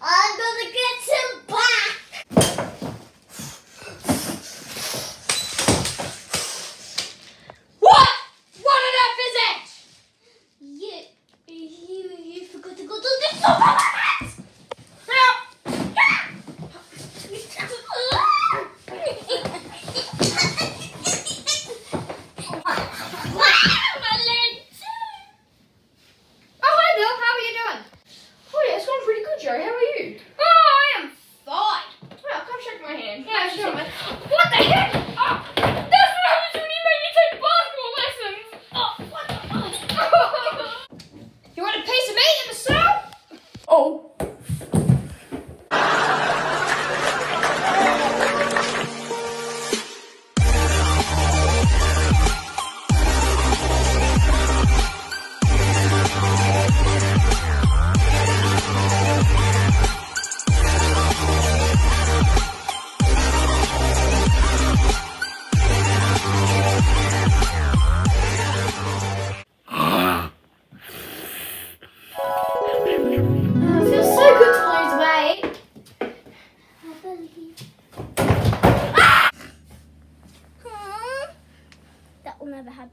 I'm gonna get you!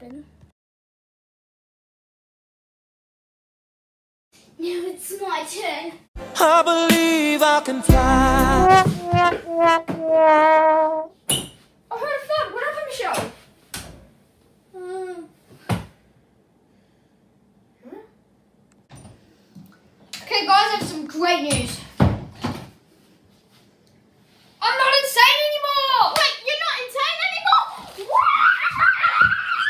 Happen. Now it's my turn. I believe I can fly. Heard a thud. What happened, Michelle? Mm. Okay, guys, I have some great news. I'm not insane anymore! Wait, you're not insane anymore?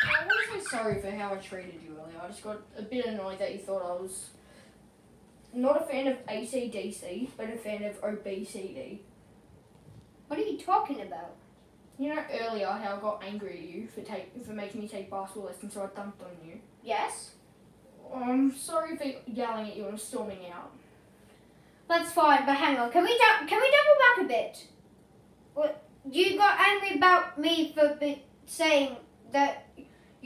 I want to say sorry for how I treated you earlier. I just got a bit annoyed that you thought I was not a fan of ACDC, but a fan of OBCD. What are you talking about? You know earlier how I got angry at you for take for making me take basketball lessons, so I dumped on you. Yes? I'm sorry for yelling at you and storming out. That's fine, but hang on. Can we can we double back a bit? What you got angry about me for saying that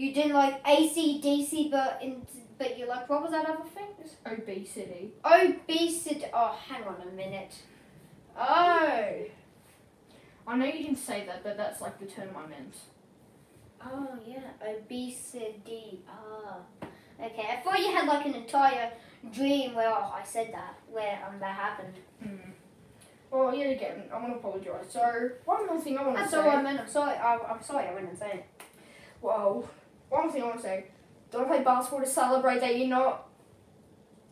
you didn't like ACDC, but in but you like what was that other thing? Obesity. Obesity. Oh, hang on a minute. Oh. I know you didn't say that, but that's like the term I meant. Oh yeah, obesity. Ah, okay. I thought you had like an entire dream where oh, I said that, where um that happened. Hmm. Well, yet again, I want to apologise. So, one more thing I want to That's say. all I meant. I'm sorry. I, I'm sorry. I went insane. Well, one more thing I want to say. Don't play basketball to celebrate that you're not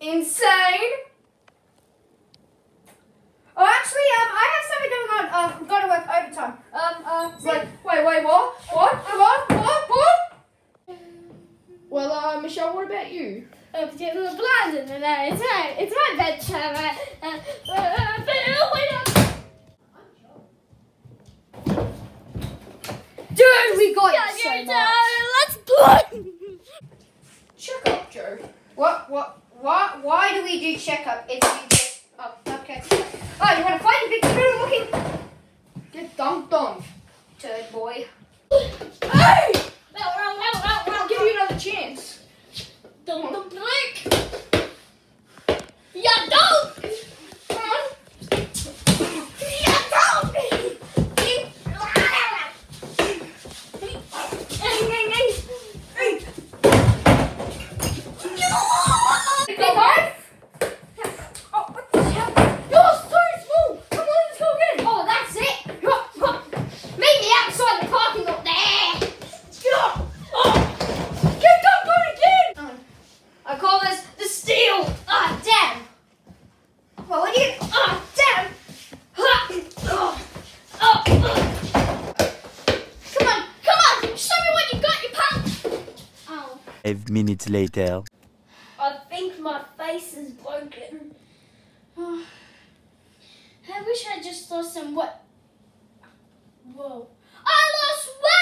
insane. Oh, actually, um, I have something going on. Um, I've got to work overtime. Um, uh, Wait, wait, wait, what? What? What? What? What? Well, uh, Michelle, what about you? Uh, because we're blind and uh, it's my, it's my bedtime. Uh, uh, uh, but, uh, wait up. dude, we got Yeah, you so much. done. Check up, Joe. What? What? What? Why do we do checkup if you just? Oh, okay. Oh, you want to fight a big screw looking Get dunked on. turd boy? Hey! I'll give you another chance. Don't, don't blink. Yeah, don't. Come on. Yeah, don't. Go hard. Oh, what the hell? You're so small. Come on, let's go again. Oh, that's it. Meet me outside the parking lot there. Get up. Oh. Get dunked on again. I call this the steal. Ah, damn. Well, what do you? Ah, damn. Ha. Oh. Oh. Come on, come on. Show me what you got, you punk. Oh. Five minutes later. I think my face is broken. I wish I just lost some what? Whoa. I lost weight!